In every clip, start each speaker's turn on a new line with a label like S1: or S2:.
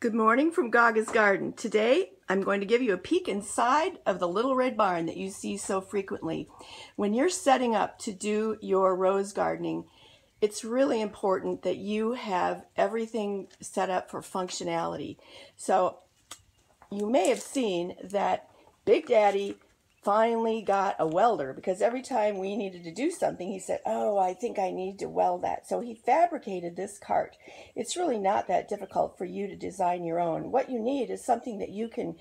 S1: Good morning from Gaga's Garden. Today I'm going to give you a peek inside of the little red barn that you see so frequently. When you're setting up to do your rose gardening, it's really important that you have everything set up for functionality. So you may have seen that Big Daddy finally got a welder because every time we needed to do something, he said, Oh, I think I need to weld that. So he fabricated this cart. It's really not that difficult for you to design your own. What you need is something that you can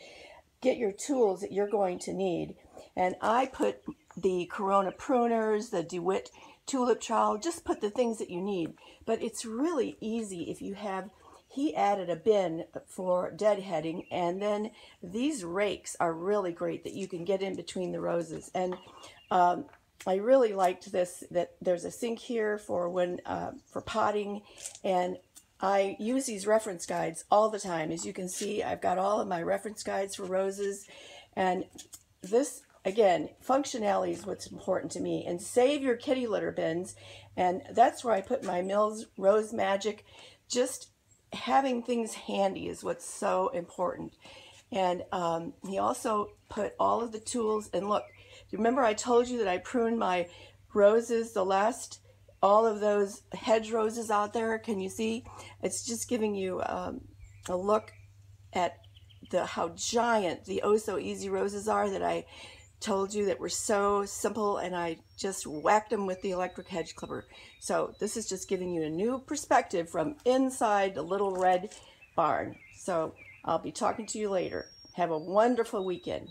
S1: get your tools that you're going to need. And I put the Corona pruners, the DeWit tulip trowel, just put the things that you need. But it's really easy if you have he added a bin for deadheading and then these rakes are really great that you can get in between the roses. And um, I really liked this that there's a sink here for when uh, for potting and I use these reference guides all the time. As you can see I've got all of my reference guides for roses. And this again functionality is what's important to me. And save your kitty litter bins. And that's where I put my Mills Rose Magic. Just having things handy is what's so important. And um, he also put all of the tools, and look, remember I told you that I pruned my roses, the last, all of those hedge roses out there, can you see? It's just giving you um, a look at the how giant the oh so easy roses are that I told you that were so simple and I just whacked them with the electric hedge clipper. So this is just giving you a new perspective from inside the little red barn. So I'll be talking to you later. Have a wonderful weekend.